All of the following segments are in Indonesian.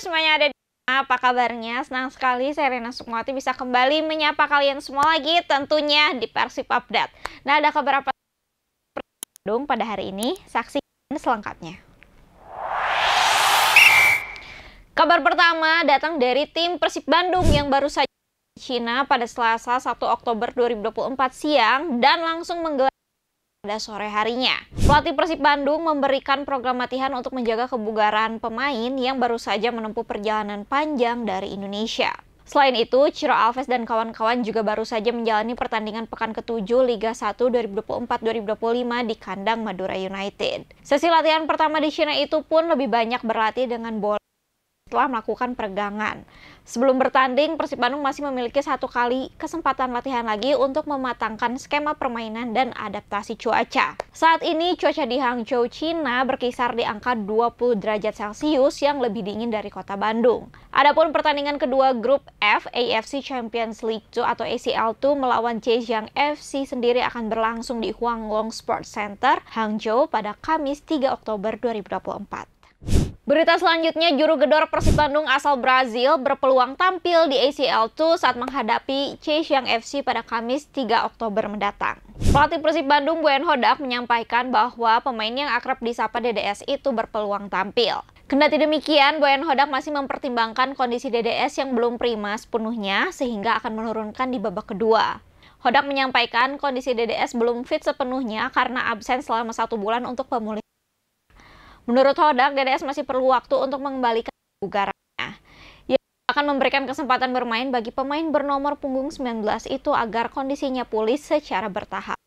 semuanya ada di apa kabarnya? Senang sekali saya Rena Sukmawati bisa kembali menyapa kalian semua lagi tentunya di Persib Update. Nah, ada kabar apa Bandung pada hari ini? Saksikan selengkapnya. Kabar pertama datang dari tim Persib Bandung yang baru saja Cina pada Selasa 1 Oktober 2024 siang dan langsung menggelar pada sore harinya. Pelatih Persib Bandung memberikan program latihan untuk menjaga kebugaran pemain yang baru saja menempuh perjalanan panjang dari Indonesia. Selain itu, Ciro Alves dan kawan-kawan juga baru saja menjalani pertandingan pekan ke-7 Liga 1 2024-2025 di kandang Madura United. Sesi latihan pertama di China itu pun lebih banyak berlatih dengan bola setelah melakukan peregangan. Sebelum bertanding, Persib Bandung masih memiliki satu kali kesempatan latihan lagi untuk mematangkan skema permainan dan adaptasi cuaca. Saat ini cuaca di Hangzhou, China berkisar di angka 20 derajat Celcius yang lebih dingin dari kota Bandung. Adapun pertandingan kedua grup F AFC Champions League 2 atau ACL 2 melawan Zhejiang FC sendiri akan berlangsung di Huanglong Sports Center, Hangzhou pada Kamis 3 Oktober 2024. Berita selanjutnya, juru gedor Persib Bandung asal Brazil berpeluang tampil di ACL 2 saat menghadapi Zhejiang FC pada Kamis 3 Oktober mendatang. Pelatih Persib Bandung Buen Hodak menyampaikan bahwa pemain yang akrab disapa DDS itu berpeluang tampil. Kendati demikian, Boyan Hodak masih mempertimbangkan kondisi DDS yang belum prima sepenuhnya sehingga akan menurunkan di babak kedua. Hodak menyampaikan kondisi DDS belum fit sepenuhnya karena absen selama satu bulan untuk pemulihan Menurut Hodak, DDS masih perlu waktu untuk mengembalikan kebugarannya. Ia akan memberikan kesempatan bermain bagi pemain bernomor punggung 19 itu agar kondisinya pulih secara bertahap.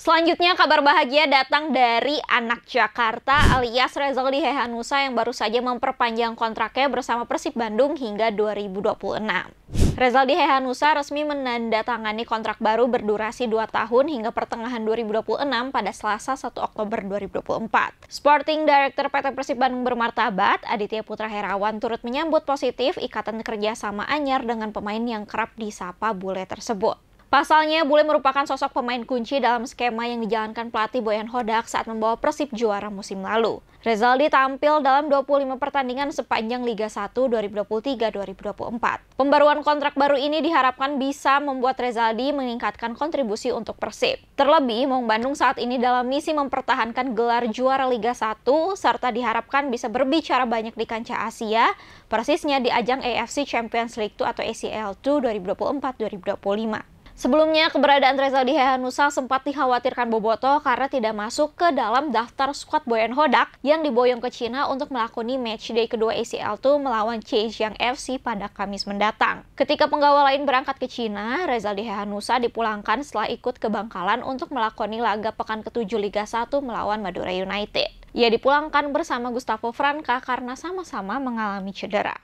Selanjutnya kabar bahagia datang dari anak Jakarta alias Rezaldi Hehanusa yang baru saja memperpanjang kontraknya bersama Persib Bandung hingga 2026. Rezaldi Hehanusa resmi menandatangani kontrak baru berdurasi 2 tahun hingga pertengahan 2026 pada Selasa 1 Oktober 2024. Sporting Director PT Persib Bandung bermartabat, Aditya Putra Herawan turut menyambut positif ikatan kerjasama anyar dengan pemain yang kerap disapa bule tersebut. Pasalnya, Bule merupakan sosok pemain kunci dalam skema yang dijalankan pelatih Boyan Hodak saat membawa Persib juara musim lalu. Rezaldi tampil dalam 25 pertandingan sepanjang Liga 1 2023-2024. Pembaruan kontrak baru ini diharapkan bisa membuat Rezaldi meningkatkan kontribusi untuk Persib. Terlebih, Maung Bandung saat ini dalam misi mempertahankan gelar juara Liga 1 serta diharapkan bisa berbicara banyak di kancah Asia, persisnya di ajang AFC Champions League 2 atau ACL 2 2024-2025. Sebelumnya, keberadaan Rezaldi Hehanusa sempat dikhawatirkan Boboto karena tidak masuk ke dalam daftar skuad Boyan Hodak yang diboyong ke Cina untuk melakoni matchday kedua ACL 2 melawan Zhejiang FC pada Kamis mendatang. Ketika penggawa lain berangkat ke Cina, Rezaldi Hehanusa dipulangkan setelah ikut ke Bangkalan untuk melakoni laga pekan ke-7 Liga 1 melawan Madura United. Ia dipulangkan bersama Gustavo Franca karena sama-sama mengalami cedera.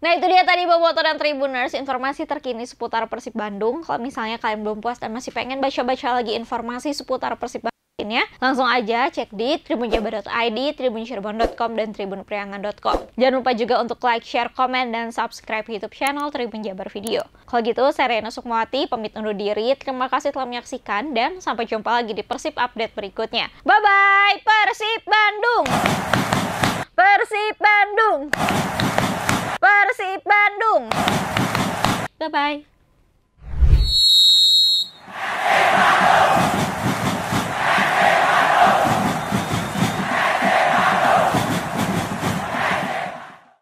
Nah itu dia tadi Boboto dan Tribuners informasi terkini seputar Persib Bandung. Kalau misalnya kalian belum puas dan masih pengen baca-baca lagi informasi seputar Persib Bandung ya, langsung aja cek di tribunjabar.id, tribuncirebon.com, dan tribunpriangan.com. Jangan lupa juga untuk like, share, komen, dan subscribe YouTube channel Tribun Jabar Video. Kalau gitu, saya Rena Sukmawati, pamit undur diri. Terima kasih telah menyaksikan, dan sampai jumpa lagi di Persib Update berikutnya. Bye-bye, Persib Bandung! Persib Bandung! Persib Bandung. Bye bye.